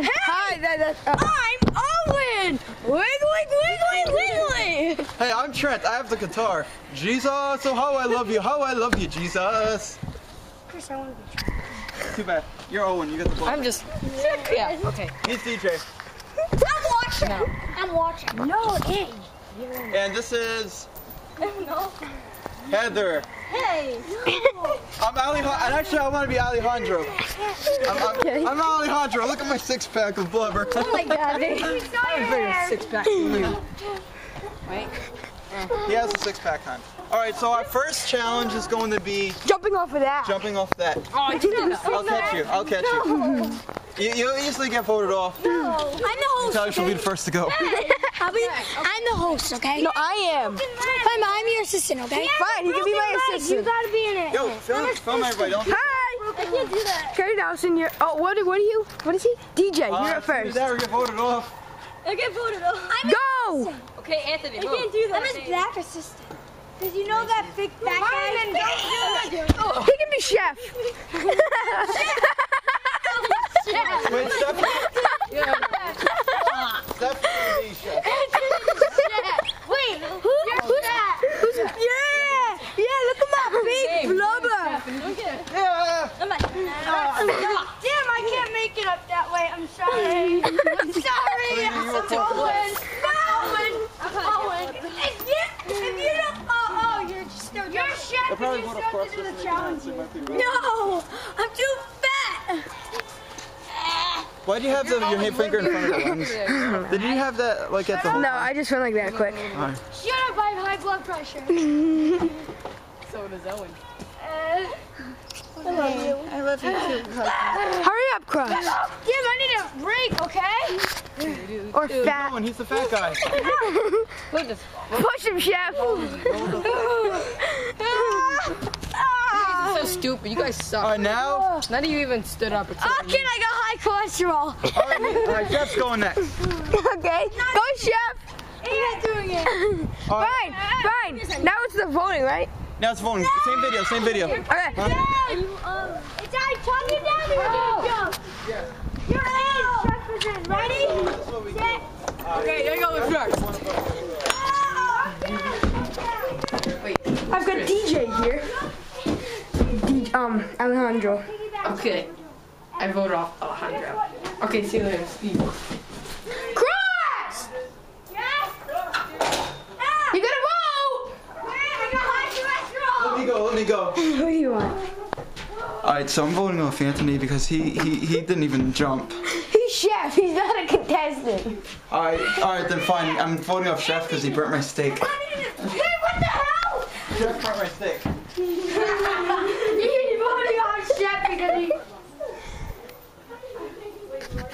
Hi, that, that, uh, I'm Owen! Wiggly, wiggly, wiggly! Hey, I'm Trent. I have the guitar. Jesus, oh how I love you, how I love you, Jesus. Chris, I want to be Trent. Too bad. You're Owen. You got the ball. I'm just, yeah, okay. He's DJ. I'm watching! I'm watching. No, hey. And this is No. Heather. Hey. I'm Alejandro. And actually, I want to be Alejandro. I'm, I'm, I'm Alejandro. Look at my six pack of blubber. Oh my god, baby. I'm bringing a six pack. Wait. he has a six pack on. All right, so our first challenge is going to be Jumping off of that. jumping off that. Oh, I did that. I'll catch you. I'll catch you. You you'll easily get voted off. I'm the host. Tell you she'll be the first to go. I'll be, I'm the host, okay? No, I am. Fine, I'm your assistant, okay? Fine, you can be my assistant. You gotta be in it. Yo, film, film everybody. Don't. Hi! I can't do that. Carrie Dawson, you're, oh, what, what are you? What is he? DJ, Uh, you're if up you do first. that or get voted off. I get voted off. I'm Go! Okay, Anthony, I move. can't do that. I'm his back assistant. Cause you know that big fat guy? Don't do it. He can be chef. Wait, Stephanie. Stephanie, chef. Wait, who, who's that? Who's that? Yeah! Yeah, look at my big blubber. Yeah. I'm like, damn, I can't make it up that way. I'm sorry. I'm sorry. you were I'm Owen. Owen. Owen. If you, if you don't, oh, oh, you're just still. You're a chef. They'll probably and vote you of still course have to do just the challenge. it might be better. No, I'm too fat. Why do you have the, your hand finger in front of the lens? Did you have that like at the whole No, I just went like that quick. time? Shut up, I have high blood pressure. So does Owen. Uh, I love you. I love you too. Hurry up, Cross. Damn, I need a break, okay? Or fat. Owen, he's the fat guy. Push him, chef. So stupid. You guys suck. All right, now. None of you even stood up. Except Oh, kid, I got high cholesterol. All right, all right, Jeff's going next. Okay, go, chef. I'm doing it. All right, Fine, fine. Now it's the voting, right? now it's voting. Same video, same video. Okay. Dad, um, it's I talking down to you. Jump. You're in. Chef is in. Ready? Set. Okay, there you go. Let's. I've got DJ here. D- Alejandro. Okay. I vote off Alejandro. Okay, see you later, Steve. Cross! Yes. You gotta vote! I got high Let me go. Let me go. Who do you want? All right, so I'm voting off Anthony because he he he didn't even jump. He's chef. He's not a contestant. All right, all right, then fine. I'm voting off Chef because he burnt my steak. Hey, what the hell? Chef burnt my steak. He's voting on Chef because he.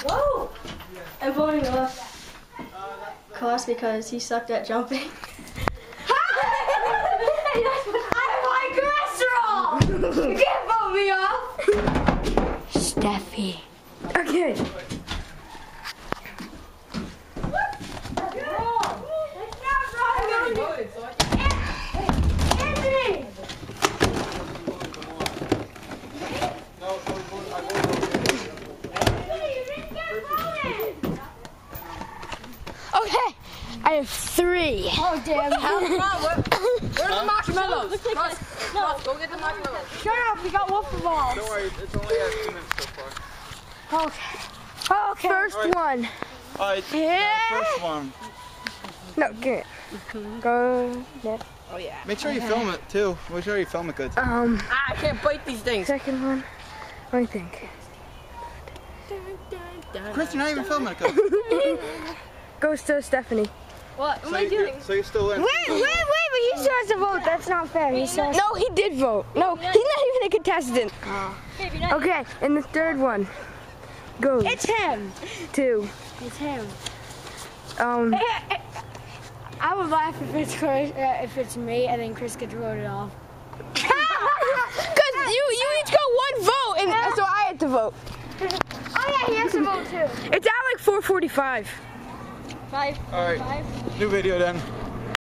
Whoa! I'm voting off. Cost because he sucked at jumping. I have high cholesterol! You can't vote me off! Steffi. Okay. Okay. I have three. Oh, damn. Come on, where, where's the marshmallows? Come on, come on, go get the marshmallows. Shut up, we got waffle balls. Don't worry, it's only had two minutes so far. Okay. Okay. First one. All right, Yeah. first one. No, give it. Go. Yeah. Make sure you film it too. Make sure you film it good. Um, Ah, I can't bite these things. second one. What do you think? Chris, you're not even filming it good. Goes to Stephanie. What? So, you, so you're still in. Wait, wait, wait, but he still has to vote. That's not fair. He still No, he did vote. No, he's not even a contestant. Okay, and the third one goes It's him. to It's him. um. I would laugh if it's Chris, uh, if it's me, and then Chris gets voted off. Cause you you each got one vote, and so I had to vote. Oh yeah, he has to vote too. It's at like 4:45. Five. All right, Five. new video then.